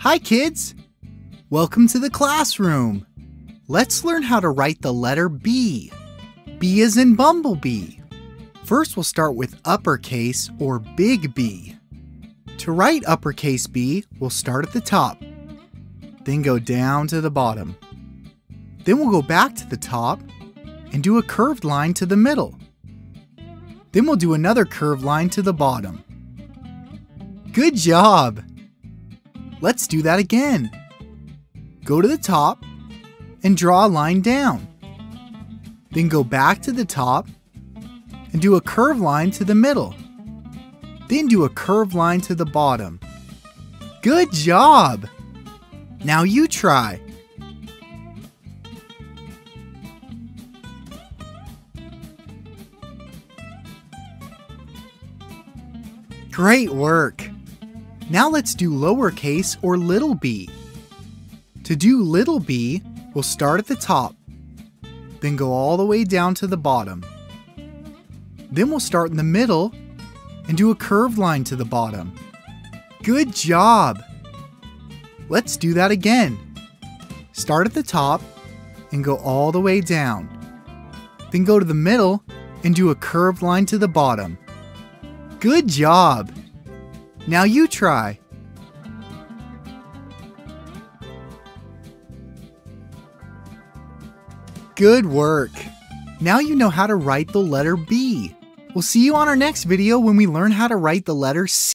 Hi, kids! Welcome to the classroom. Let's learn how to write the letter B. B is in bumblebee. First, we'll start with uppercase or big B. To write uppercase B, we'll start at the top, then go down to the bottom. Then we'll go back to the top and do a curved line to the middle. Then we'll do another curved line to the bottom. Good job! Let's do that again. Go to the top and draw a line down. Then go back to the top and do a curved line to the middle. Then do a curved line to the bottom. Good job! Now you try. Great work! Now let's do lowercase or little b. To do little b, we'll start at the top, then go all the way down to the bottom. Then we'll start in the middle and do a curved line to the bottom. Good job! Let's do that again. Start at the top and go all the way down. Then go to the middle and do a curved line to the bottom. Good job! Now you try. Good work! Now you know how to write the letter B. We'll see you on our next video when we learn how to write the letter C.